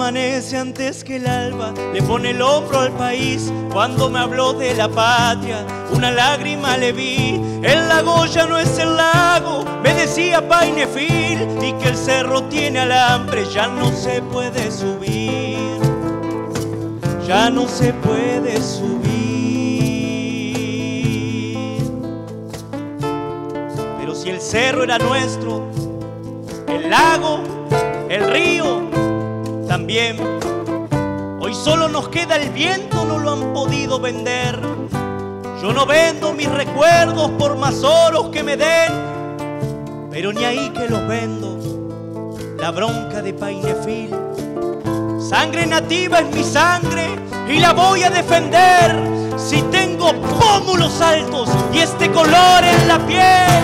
Amanece antes que el alba, le pone el hombro al país. Cuando me habló de la patria, una lágrima le vi. El lago ya no es el lago, me decía Painefil, y que el cerro tiene alambre, ya no se puede subir. Ya no se puede subir. Pero si el cerro era nuestro, el lago, el río, también. Hoy solo nos queda el viento, no lo han podido vender. Yo no vendo mis recuerdos por más oros que me den, pero ni ahí que los vendo. La bronca de Painefil. Sangre nativa es mi sangre y la voy a defender. Si tengo pómulos altos y este color en la piel.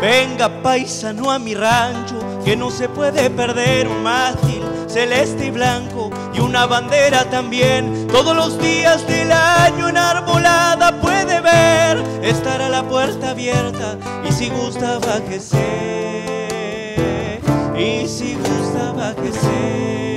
Venga paisano a mi rancho que no se puede perder un mástil celeste y blanco y una bandera también. Todos los días del año enarbolada puede ver estar a la puerta abierta y si gusta bájese, y si gusta bájese. En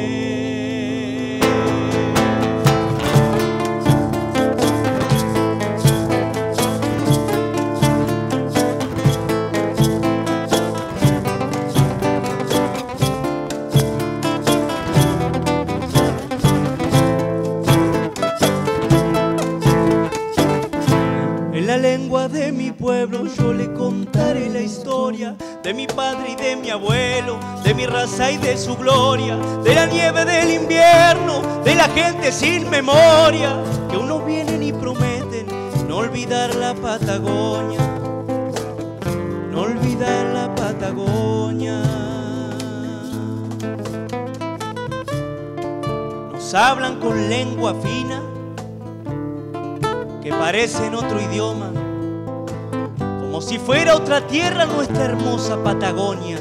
pueblo yo le contaré la historia de mi padre y de mi abuelo, de mi raza y de su gloria, de la nieve del invierno, de la gente sin memoria, que uno vienen y prometen no olvidar la Patagonia, no olvidar la Patagonia. Nos hablan con lengua fina que parecen otro idioma, como si fuera otra tierra nuestra hermosa Patagonia.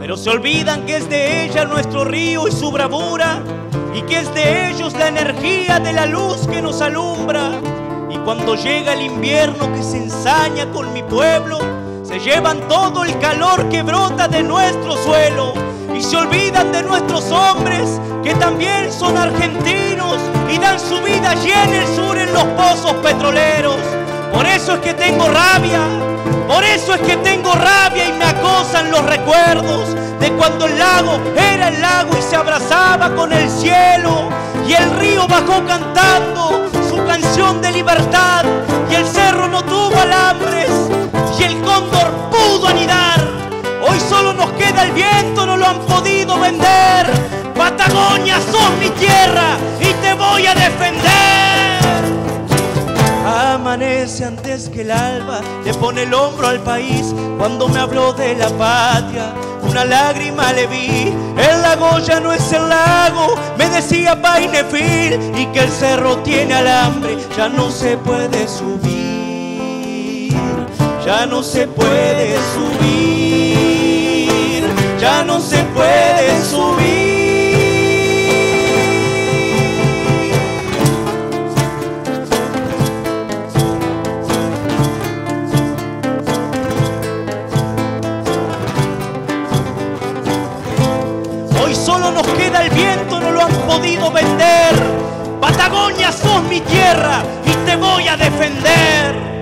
Pero se olvidan que es de ella nuestro río y su bravura, y que es de ellos la energía de la luz que nos alumbra. Y cuando llega el invierno que se ensaña con mi pueblo, se llevan todo el calor que brota de nuestro suelo y se olvidan de nuestros hombres que también son argentinos y dan su vida allí en el sur en los pozos petroleros. Por eso es que tengo rabia, por eso es que tengo rabia y me acosan los recuerdos de cuando el lago era el lago y se abrazaba con el cielo y el río bajó cantando su canción de libertad y el cerro no tuvo alambres y el cóndor pudo anidar. Hoy solo nos queda el viento, no lo han podido vender. Patagonia, sos mi tierra y te voy a defender. Antes que el alba, le pone el hombro al país cuando me habló de la patria. Una lágrima le vi, el lago ya no es el lago, me decía Painefil, y que el cerro tiene alambre, ya no se puede subir, ya no se puede subir, solo nos queda el viento, no lo han podido vender. Patagonia, sos mi tierra y te voy a defender.